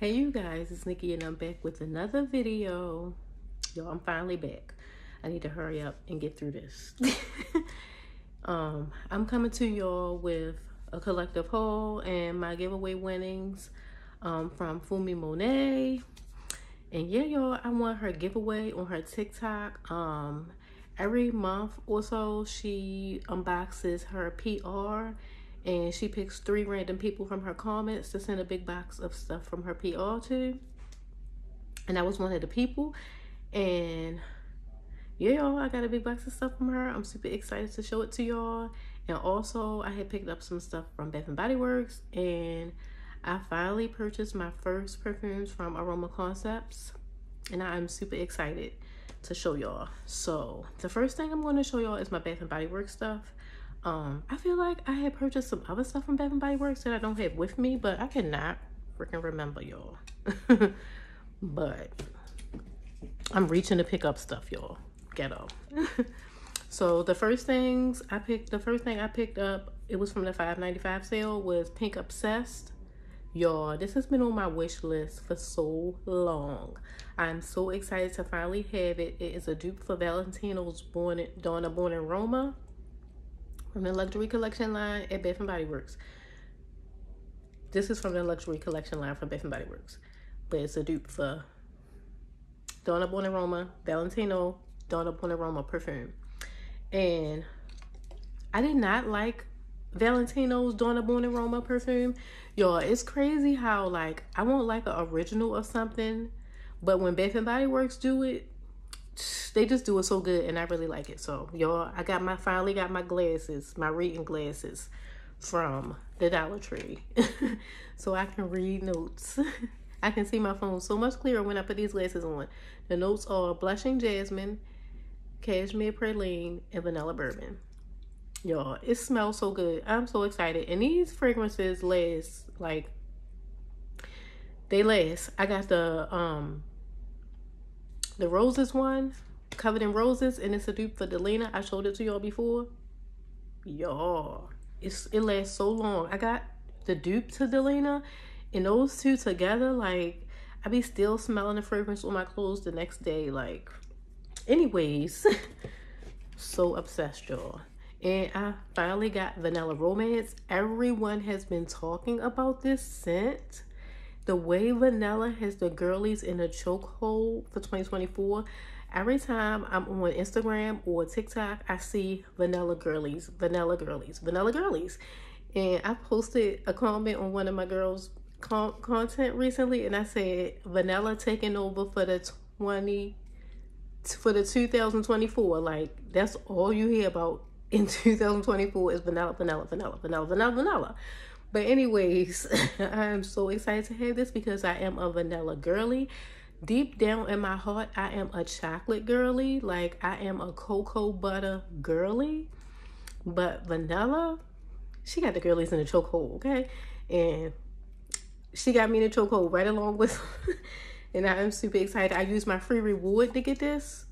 Hey you guys, it's Nikki and I'm back with another video. Yo, I'm finally back. I need to hurry up and get through this. um, I'm coming to y'all with a collective haul and my giveaway winnings um, from Funmi Monet. And yeah, y'all, I want her giveaway on her TikTok. Um, every month or so, she unboxes her PR and she picks three random people from her comments to send a big box of stuff from her PR to. And I was one of the people. And yeah, y'all, I got a big box of stuff from her. I'm super excited to show it to y'all. And also, I had picked up some stuff from Bath and Body Works. And I finally purchased my first perfumes from Aroma Concepts. And I'm super excited to show y'all. So, the first thing I'm going to show y'all is my Bath and Body Works stuff. Um, I feel like I had purchased some other stuff from Bath and Body Works that I don't have with me, but I cannot freaking remember y'all. but I'm reaching to pick up stuff, y'all. Ghetto. so the first things I picked, the first thing I picked up, it was from the 5.95 sale, was Pink Obsessed. Y'all, this has been on my wish list for so long. I'm so excited to finally have it. It is a dupe for Valentino's Born Donna Born in Roma from the luxury collection line at Bath and Body Works. This is from the luxury collection line from Bath and Body Works, but it's a dupe for Donna Born in Roma Valentino Donna Born in Roma perfume. And I did not like Valentino's Donna Born in Roma perfume. Y'all, it's crazy how like I won't like an original of something, but when Bath and Body Works do it, they just do it so good and I really like it. So y'all, I got my finally got my glasses, my reading glasses from the Dollar Tree. so I can read notes. I can see my phone so much clearer when I put these glasses on. The notes are blushing jasmine, cashmere praline, and vanilla bourbon. Y'all, it smells so good. I'm so excited. And these fragrances last like they last. I got the um the roses one, covered in roses, and it's a dupe for Delina. I showed it to y'all before. Y'all, it's it lasts so long. I got the dupe to Delina, and those two together, like I be still smelling the fragrance on my clothes the next day. Like, anyways, so obsessed, y'all. And I finally got Vanilla Romance. Everyone has been talking about this scent the way vanilla has the girlies in a chokehold for 2024 every time i'm on instagram or tiktok i see vanilla girlies vanilla girlies vanilla girlies. And i posted a comment on one of my girls content recently and i said vanilla taking over for the 20 for the 2024 like that's all you hear about in 2024 is vanilla vanilla vanilla vanilla vanilla vanilla but anyways, I am so excited to have this because I am a vanilla girly. Deep down in my heart, I am a chocolate girly. Like I am a cocoa butter girly. But vanilla, she got the girlies in the chokehold, okay? And she got me in the chokehold right along with and I am super excited. I used my free reward to get this.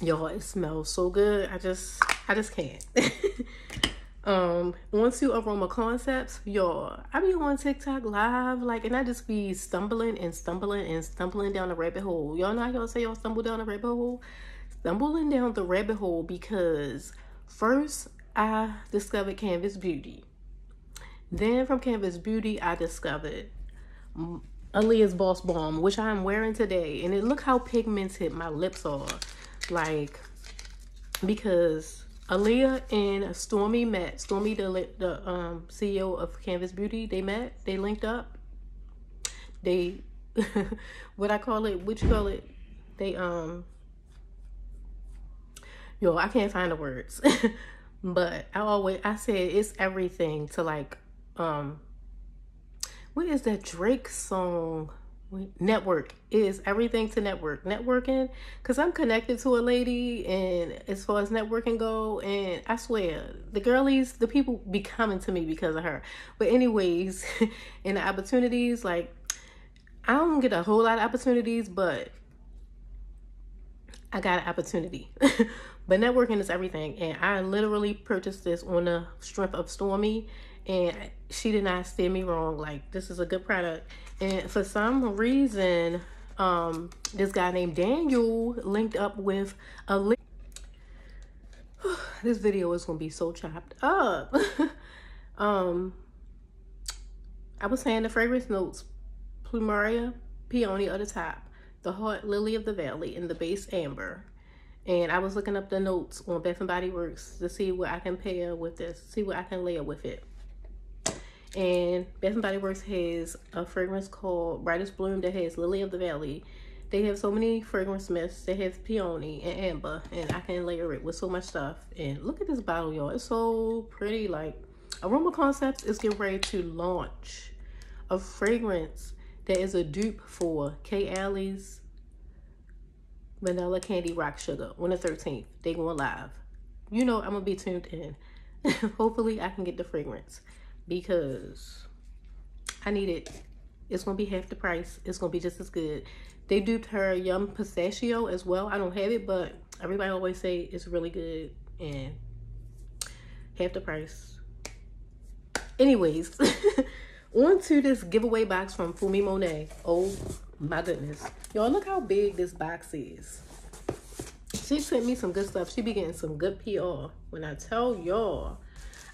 Y'all, it smells so good. I just I just can't. Um, onto Aroma Concepts, y'all, I be on TikTok live, like, and I just be stumbling and stumbling and stumbling down the rabbit hole. Y'all know how y'all say y'all stumble down the rabbit hole? Stumbling down the rabbit hole because first I discovered Canvas Beauty. Then from Canvas Beauty, I discovered Aaliyah's Boss Balm, which I'm wearing today. And it look how pigmented my lips are. Like, because Aaliyah and Stormi met. Stormi, the the um, CEO of Canvas Beauty, they met. They linked up. They, what I call it, what you call it? They um. Yo, I can't find the words, but I always I said it's everything to like um. What is that Drake song? Network is everything to network. Networking because i'm connected to a lady and as far as networking go and i swear the girlies the people be coming to me because of her. But anyways and the opportunities like i don't get a whole lot of opportunities but i got an opportunity. But networking is everything and i literally purchased this on the strength of Stormi and she did not steer me wrong. Like this is a good product. And for some reason, um, this guy named Daniel linked up with a link. this video is gonna be so chopped up. um, I was saying the fragrance notes, Plumeria, Peony at the top, the Heart Lily of the Valley, and the base Amber. And I was looking up the notes on Bath and Body Works to see what I can pair with this, see what I can layer with it. And Bath Body Works has a fragrance called Brightest Bloom that has Lily of the Valley. They have so many fragrance mists. They have peony and amber, and I can layer it with so much stuff. And look at this bottle, y'all. It's so pretty. Like Aroma Concepts is getting ready to launch a fragrance that is a dupe for Kayali's Vanilla Candy Rock Sugar on the 13th. They going live. You know I'm gonna be tuned in. Hopefully I can get the fragrance because I need it. It's gonna be half the price. It's gonna be just as good. They duped her Yum Pistachio as well. I don't have it, but everybody always say it's really good and half the price. Anyways, on to this giveaway box from Funmi Monet. Oh my goodness. Y'all look how big this box is. She sent me some good stuff. She be getting some good PR. When I tell y'all,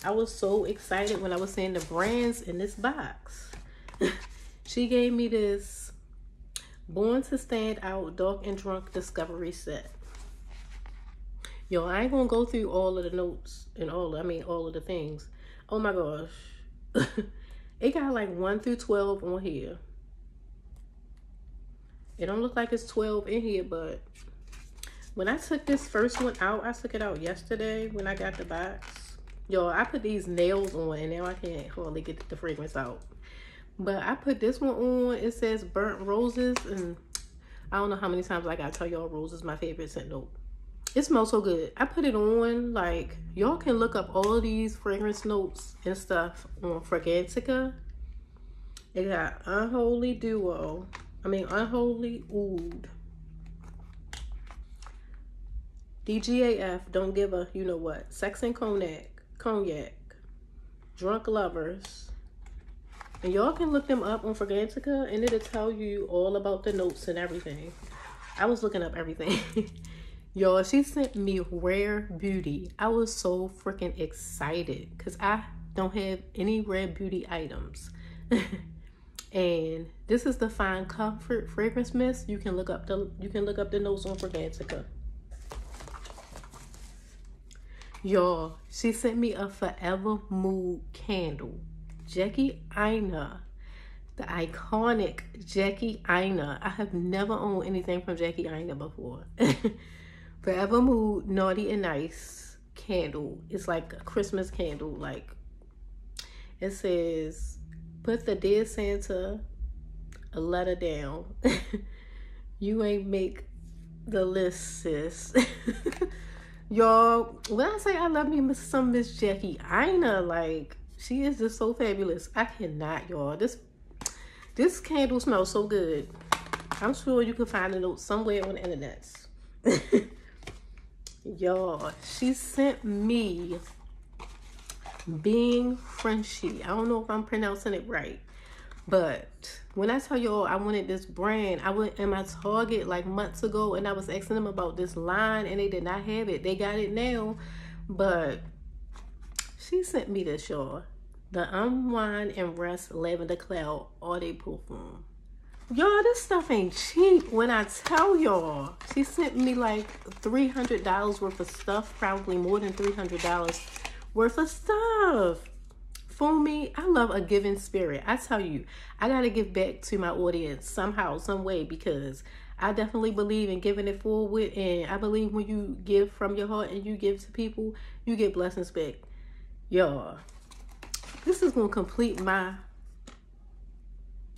I was so excited when I was seeing the brands in this box. she gave me this Born to Stand Out Dark and Drunk Discovery Set. Yo, I ain't gonna go through all of the notes and all, I mean, all of the things. Oh my gosh. it got like 1 through 12 on here. It don't look like it's 12 in here, but when I took this first one out, I took it out yesterday when I got the box. Yo, I put these nails on and now I can't hardly get the fragrance out. But I put this one on. It says burnt roses and I don't know how many times I gotta tell y'all roses my favorite scent note. It smells so good. I put it on like y'all can look up all these fragrance notes and stuff on Fragrantica. It got Unholy Duo, I mean, Unholy Oud. DGAF, Don't Give a You Know What. Sex and Cognac. Cognac. Drunk Lovers. And y'all can look them up on Fragrantica and it'll tell you all about the notes and everything. I was looking up everything. y'all, she sent me Rare Beauty. I was so freaking excited because I don't have any Rare Beauty items. and this is the fine comfort fragrance mist you can look up the you can look up the notes on fragrantica y'all she sent me a forever mood candle. Jackie aina. The iconic jackie aina. I have never owned anything from jackie aina before. Forever mood naughty and nice candle. It's like a christmas candle like it says put the dear Santa a letter down. you ain't make the list, sis. Y'all, when I say I love me some Miss Jackie Aina, like she is just so fabulous. I cannot, y'all. This this candle smells so good. I'm sure you can find a note somewhere on the internet. y'all, she sent me Being Frenshe. I don't know if I'm pronouncing it right. But when I tell y'all I wanted this brand, I went in my Target like months ago and I was asking them about this line and they did not have it. They got it now, but she sent me this, y'all. The Unwind and Rest Lavender Cloud de Parfum. Y'all, this stuff ain't cheap when I tell y'all. She sent me like $300 worth of stuff, probably more than $300 worth of stuff. Funmi, I love a giving spirit. I tell you, I got to give back to my audience somehow, some way, because I definitely believe in giving it forward. And I believe when you give from your heart and you give to people, you get blessings back. Y'all, this is going to complete my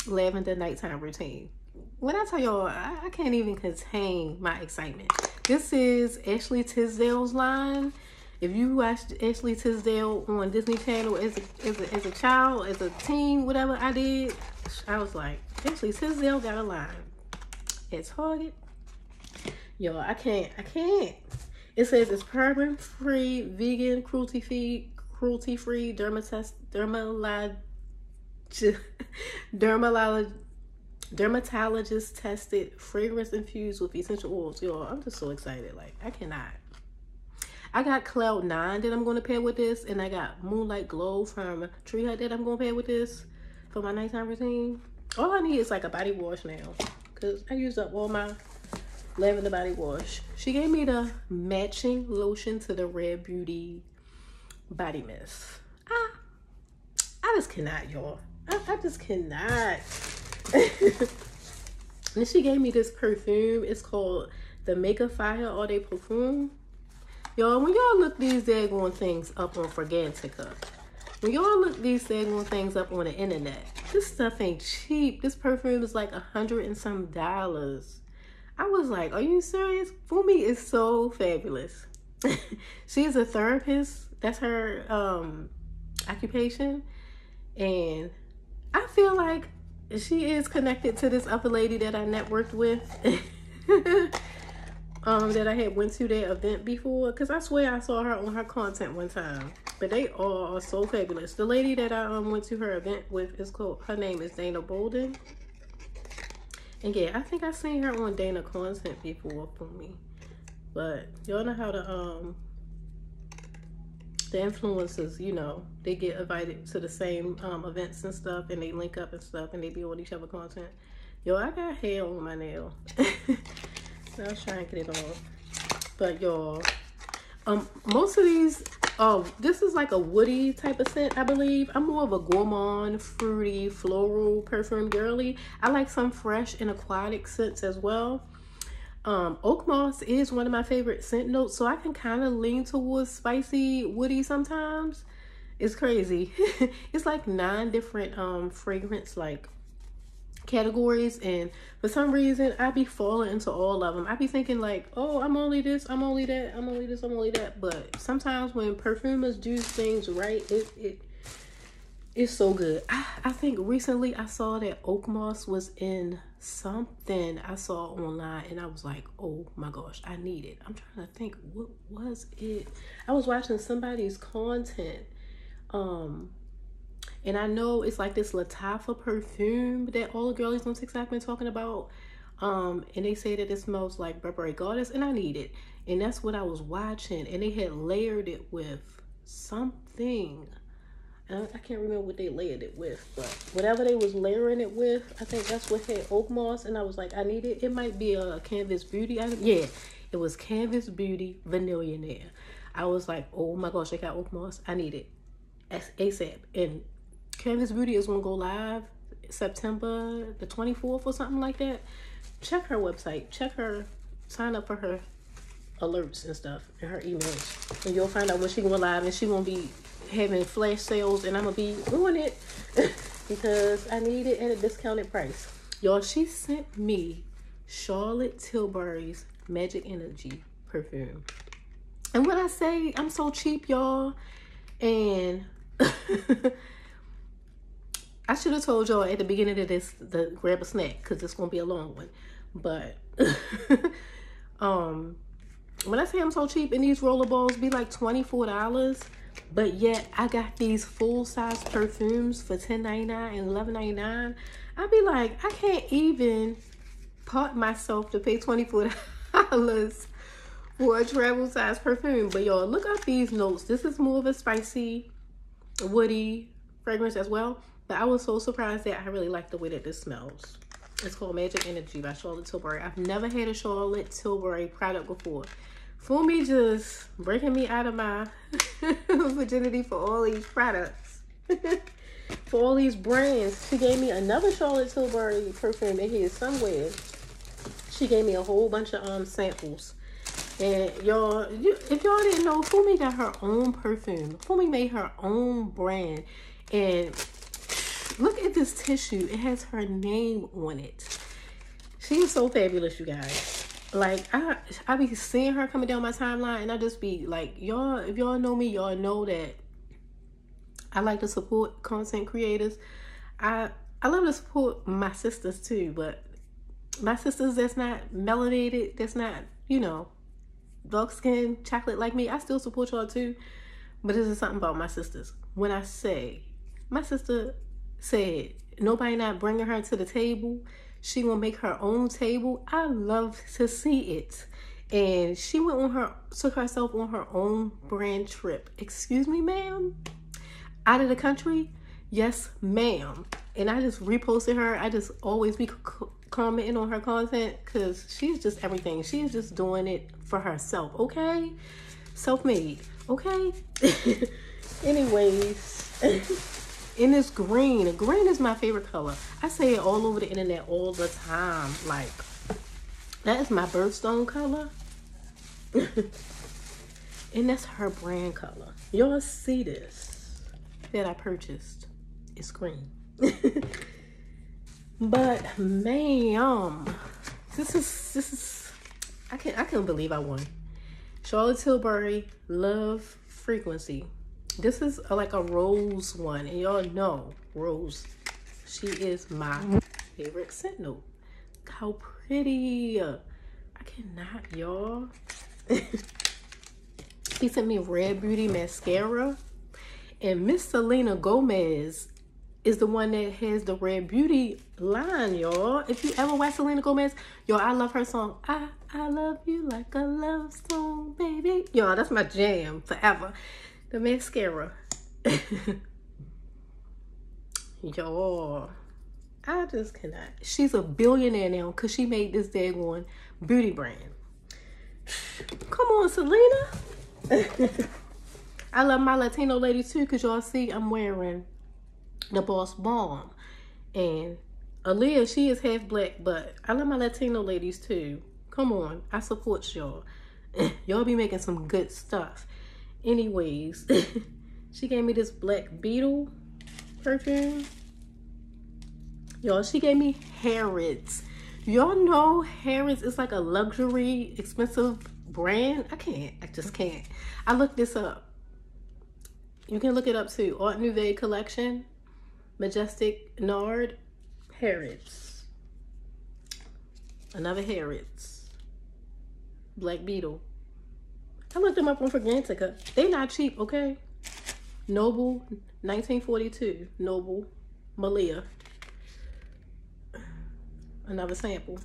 lavender nighttime routine. When I tell y'all, I, I can't even contain my excitement. This is Ashley Tisdale's line if you watched Ashley Tisdale on Disney Channel as a, as a, as a child, as a teen, whatever I did, I was like, Ashley Tisdale got a line at Target. Yo, I can't, I can't. It says it's paraben free, vegan, cruelty free, cruelty free, dermatist, dermalide, dermatologist dermatologist tested fragrance infused with essential oils. Yo, I'm just so excited. Like I cannot. I got Cloud Nine that I'm going to pair with this, and I got Moonlight Glow from Tree Hut that I'm going to pair with this for my nighttime routine. All I need is like a body wash now, cause I used up all my lavender body wash. She gave me the matching lotion to the Rare Beauty body mist. I, I just cannot, y'all. I, I just cannot. and she gave me this perfume. It's called the Make a Fire All Day Perfume. Y'all, when y'all look these daggone things up on Fragrantica, when y'all look these daggone things up on the internet, this stuff ain't cheap. This perfume is like a hundred and some dollars. I was like, are you serious? Funmi is so fabulous. She's a therapist. That's her um, occupation. And I feel like she is connected to this other lady that I networked with. um, that I had went to that event before. Because I swear I saw her on her content one time. But they all are so fabulous. The lady that I um, went to her event with is called, her name is Dana Bolden. And yeah, I think I seen her on Dana content before for me. But y'all know how the um the influencers, you know, they get invited to the same um, events and stuff, and they link up and stuff, and they be on each other content. Yo, I got hair on my nail. I was trying to get it off. But y'all, um, most of these, oh, this is like a woody type of scent, I believe. I'm more of a gourmand, fruity, floral perfume girly. I like some fresh and aquatic scents as well. Um, oak moss is one of my favorite scent notes, so I can kind of lean towards spicy, woody sometimes. It's crazy. it's like nine different um fragrance like categories, and for some reason I be falling into all of them. I be thinking like, oh, I'm only this, I'm only that, I'm only this, I'm only that. But sometimes when perfumers do things right, it it it's so good. I, I think recently I saw that oak moss was in something I saw online and I was like, oh my gosh, I need it. I'm trying to think, what was it? I was watching somebody's content. Um, and I know it's like this Lattafa perfume that all the girlies on TikTok been talking about. Um, and they say that it smells like Burberry Goddess, and I need it. And that's what I was watching. And they had layered it with something. I can't remember what they layered it with, but whatever they was layering it with, I think that's what had oak moss. And I was like, I need it. It might be a Canvas Beauty. I, yeah, it was Canvas Beauty Vanillionaire. I was like, oh my gosh, they got oak moss. I need it As ASAP. And Canvas Beauty is gonna go live September the 24th or something like that. Check her website. Check her. Sign up for her alerts and stuff and her emails, and you'll find out when she going live. And she gonna be having flash sales and I'm gonna be doing it because I need it at a discounted price. Y'all, she sent me Charlotte Tilbury's Magic Energy perfume. And when I say I'm so cheap, y'all, and I should have told y'all at the beginning of this to grab a snack because it's gonna be a long one. But um when I say I'm so cheap and these rollerballs be like $24 but yet I got these full size perfumes for $10.99 and $11.99. I'd be like, I can't even part myself to pay $24 for a travel size perfume. But y'all, look up these notes. This is more of a spicy, woody fragrance as well. But I was so surprised that I really like the way that this smells. It's called Magic Energy by Charlotte Tilbury. I've never had a Charlotte Tilbury product before. Funmi just breaking me out of my virginity for all these products. for all these brands. She gave me another Charlotte Tilbury perfume in here somewhere. She gave me a whole bunch of um samples. And y'all, if y'all didn't know, Funmi got her own perfume. Funmi made her own brand. And look at this tissue. It has her name on it. She is so fabulous, you guys like I I be seeing her coming down my timeline and I just be like, y'all, if y'all know me, y'all know that I like to support content creators. I I love to support my sisters too, but my sisters that's not melanated, that's not, you know, dark skin, chocolate like me, I still support y'all too. But this is something about my sisters. When I say my sister said nobody not bringing her to the table. She gonna make her own table. I love to see it. And she went on her took herself on her own brand trip. Excuse me, ma'am. Out of the country? Yes, ma'am. And I just reposted her. I just always be commenting on her content because she's just everything. She's just doing it for herself, okay? Self-made, okay? Anyways, in this green, green is my favorite color. I say it all over the internet all the time. Like, that is my birthstone color. and that's her brand color. Y'all see this that I purchased. It's green. but man, this is this is I can't I can't believe I won. Charlotte Tilbury Love Frequency. This is a, like a rose one, and y'all know Rose. She is my favorite scent note. How pretty! I cannot, y'all. he sent me Rare Beauty mascara, and Miss Selena Gomez is the one that has the Rare Beauty line, y'all. If you ever watch Selena Gomez, y'all, I love her song. I I love you like a love song, baby. Y'all, that's my jam forever the mascara. Y'all, I just cannot. She's a billionaire now because she made this daggone beauty brand. Come on, Selena. I love my Latino ladies too because y'all see I'm wearing the Boss Balm. And Aaliyah, she is half black, but I love my Latino ladies too. Come on, I support y'all. y'all be making some good stuff. Anyways, she gave me this Black Beetle perfume. Y'all, she gave me Harrods. Y'all know Harrods is like a luxury, expensive brand. I can't. I just can't. I looked this up. You can look it up too. Art Nouveau collection, Majestic Nard, Harrods. Another Harrods. Black Beetle. I looked them up on Fragrantica. They not cheap, okay? Noble, 1942. Noble, Malia. Another sample.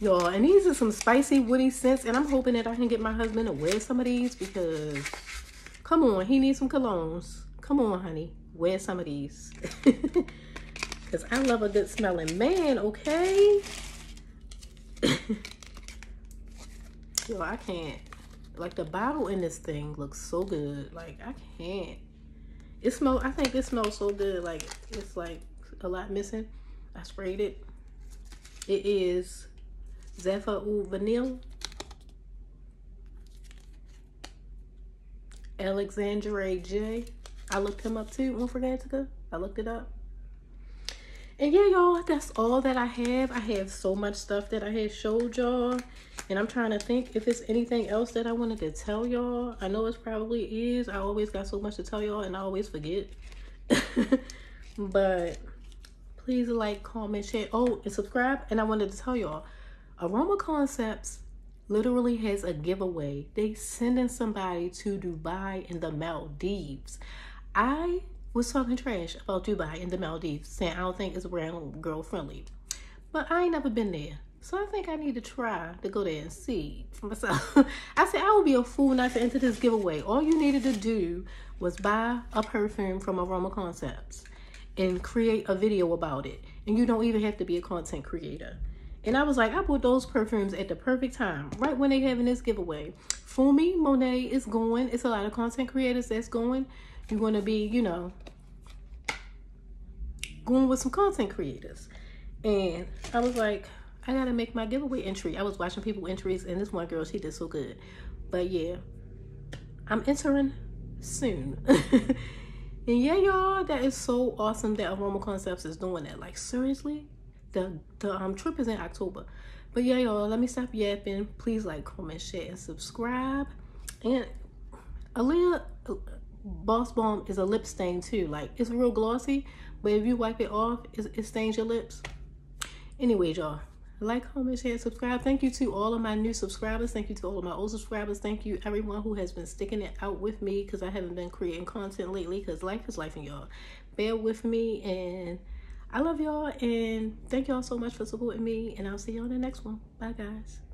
Y'all, and these are some spicy, woody scents, and I'm hoping that I can get my husband to wear some of these because, come on, he needs some colognes. Come on, honey, wear some of these. Because I love a good smelling man, okay? Yo, I can't. Like the bottle in this thing looks so good. Like I can't. It smells, I think it smells so good. Like it's like a lot missing. I sprayed it. It is Zafeer Oud Vanille. Alexandre J. I looked him up too on Fragrantica. I looked it up. And yeah, y'all, that's all that I have. I have so much stuff that I had showed y'all. And I'm trying to think if it's anything else that I wanted to tell y'all. I know it probably is. I always got so much to tell y'all and I always forget. but please like, comment, share. Oh, and subscribe. And I wanted to tell y'all, Aroma Concepts literally has a giveaway. They sending somebody to Dubai and the Maldives. I was talking trash about Dubai and the Maldives, saying I don't think it's brown girl friendly. But I ain't never been there. So I think I need to try to go there and see for myself. I said I would be a fool not to enter this giveaway. All you needed to do was buy a perfume from Aroma Concepts and create a video about it. And you don't even have to be a content creator. And I was like, I bought those perfumes at the perfect time, right when they having this giveaway. Funmi Monet is going. It's a lot of content creators that's going. You're going to be, you know, going with some content creators. And I was like, I gotta make my giveaway entry. I was watching people entries and this one girl, she did so good. But yeah, I'm entering soon. and yeah, y'all, that is so awesome that Aroma Concepts is doing that. Like seriously, the the um trip is in October. But yeah, y'all, let me stop yapping. Please like, comment, share, and subscribe. And Aaliyah Boss Balm is a lip stain too. Like it's real glossy, but if you wipe it off, it, stains your lips. Anyways, y'all, like, comment, share, subscribe. Thank you to all of my new subscribers. Thank you to all of my old subscribers. Thank you everyone who has been sticking it out with me because I haven't been creating content lately because life is life and y'all. bear with me and I love y'all and thank y'all so much for supporting me and I'll see you on the next one. Bye guys.